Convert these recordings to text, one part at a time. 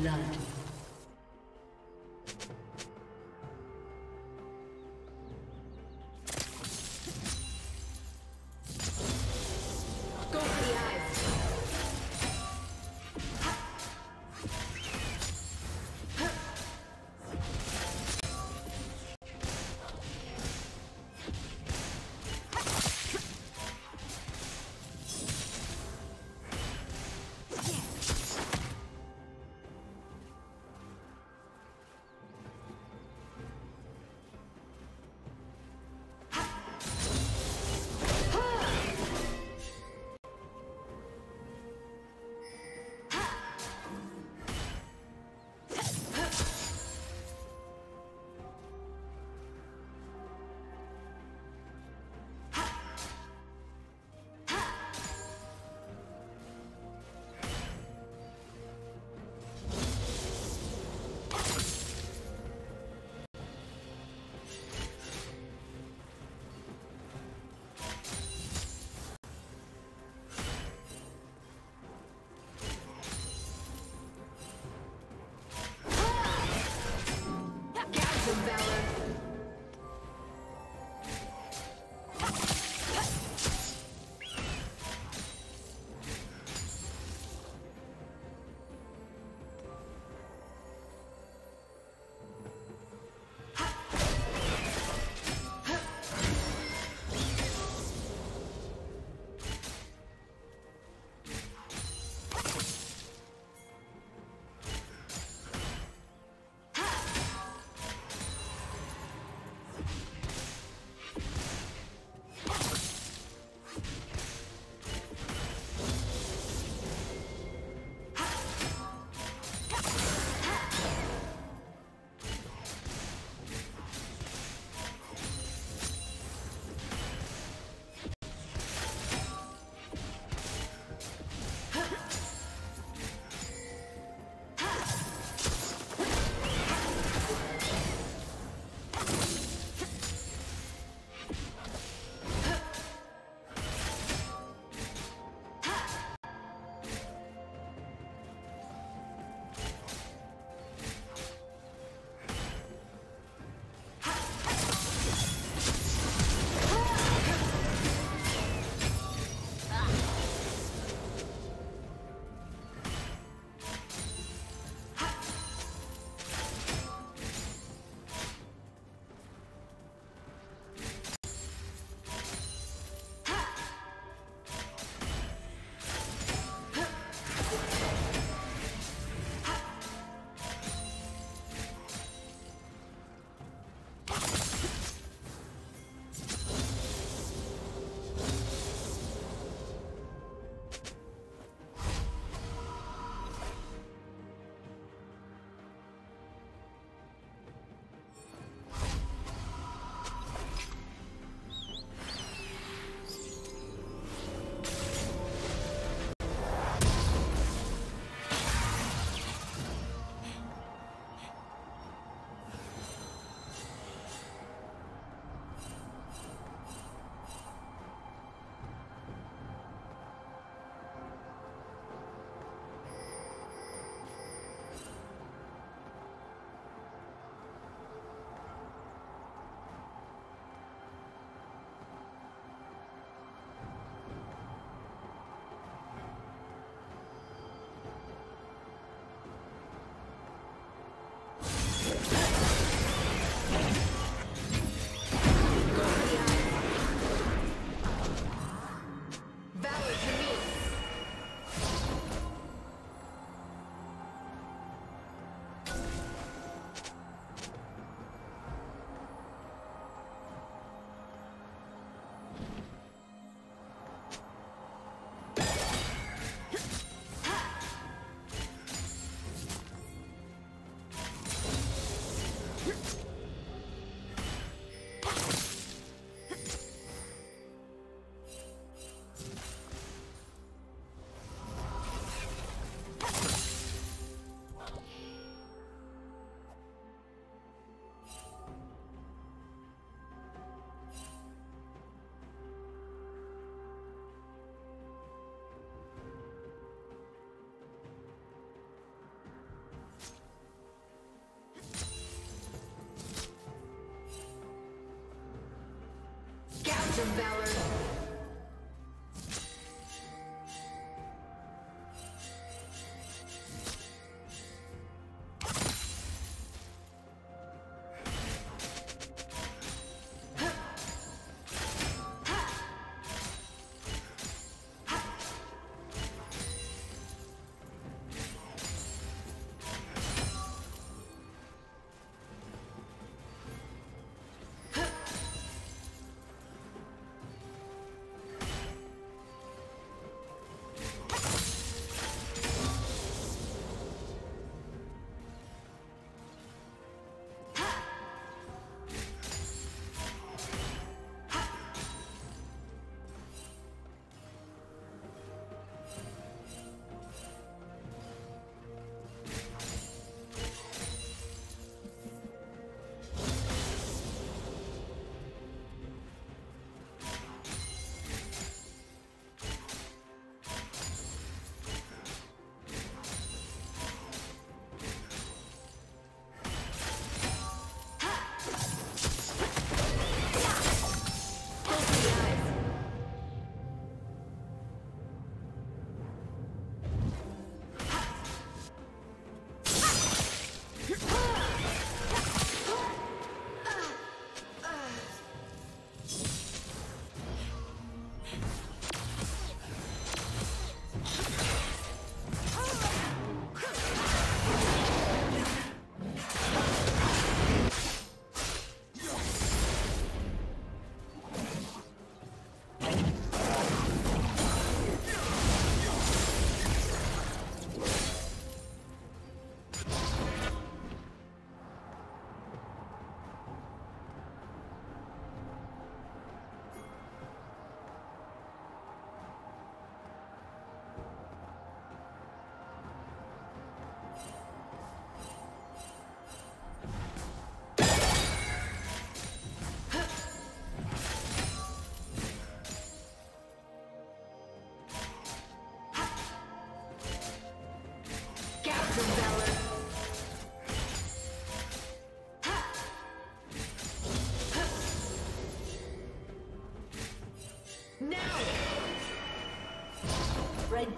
Blood. Captain Valor.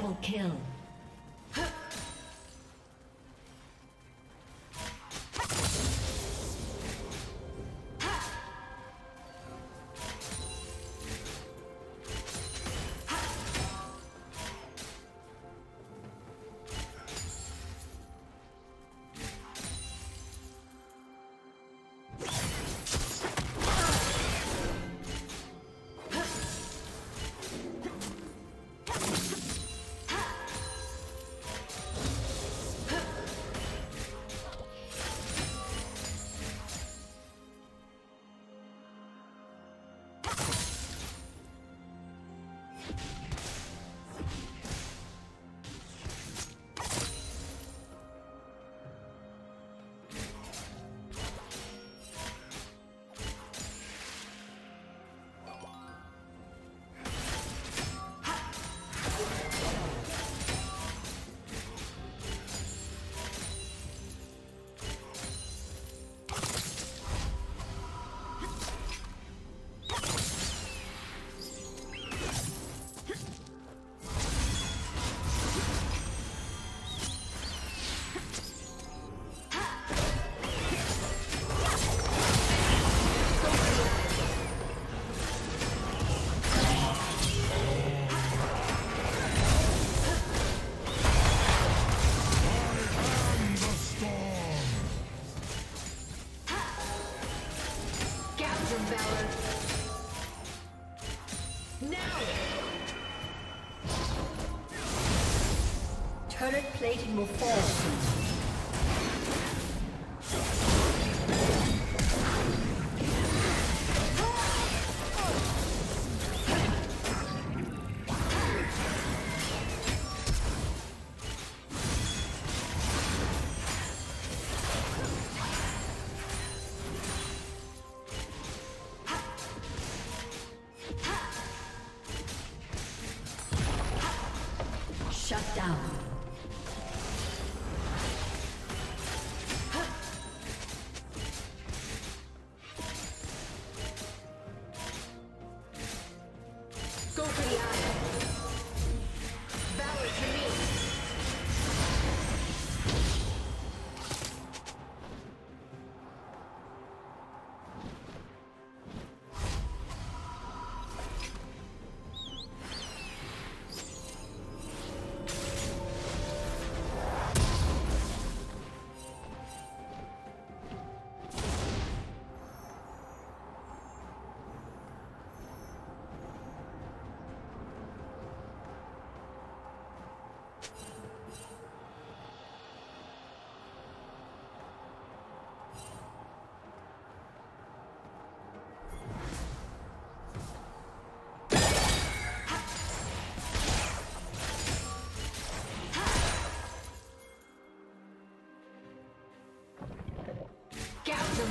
Double kill. Now! Turret plating will fall soon.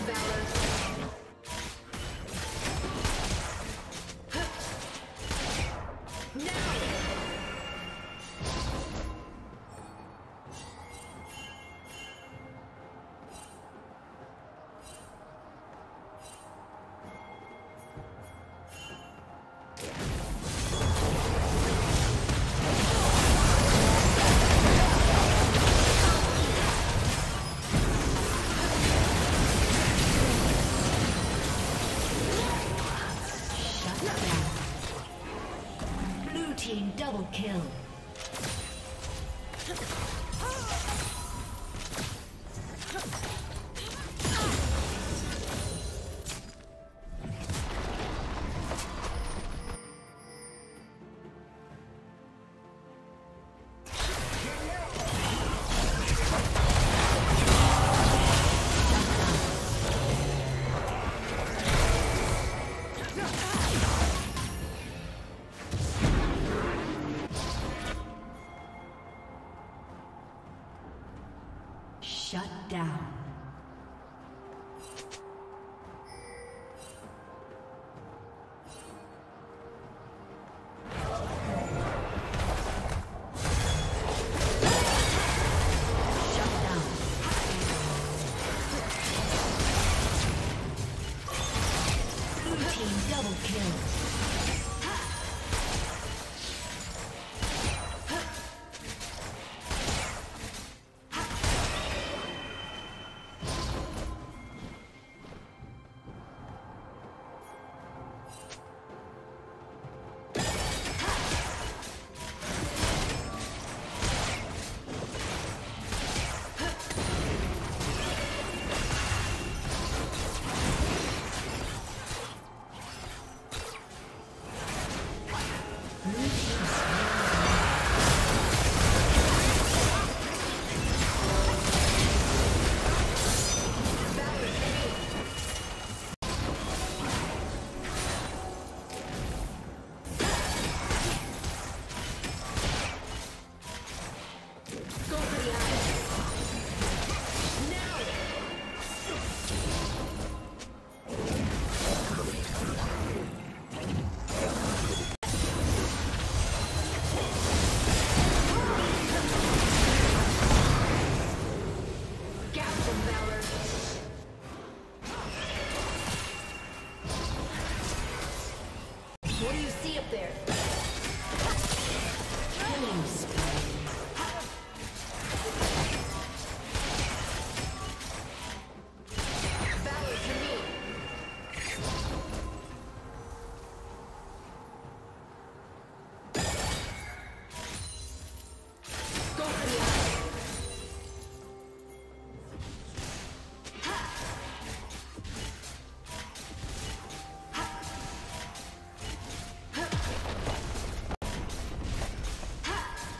Gouts kill.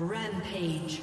Rampage.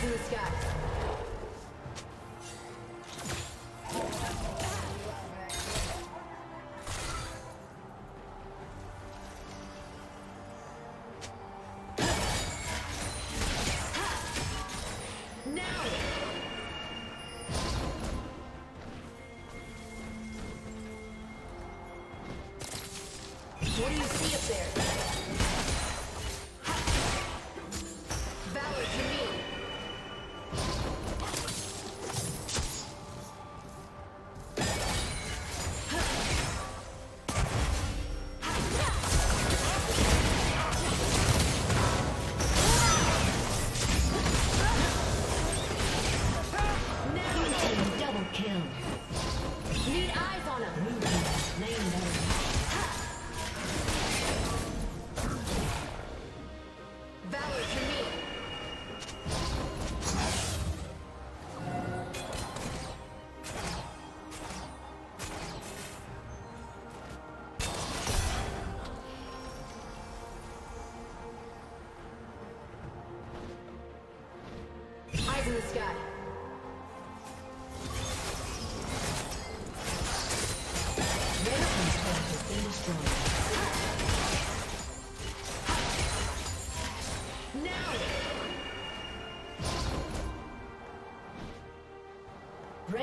What do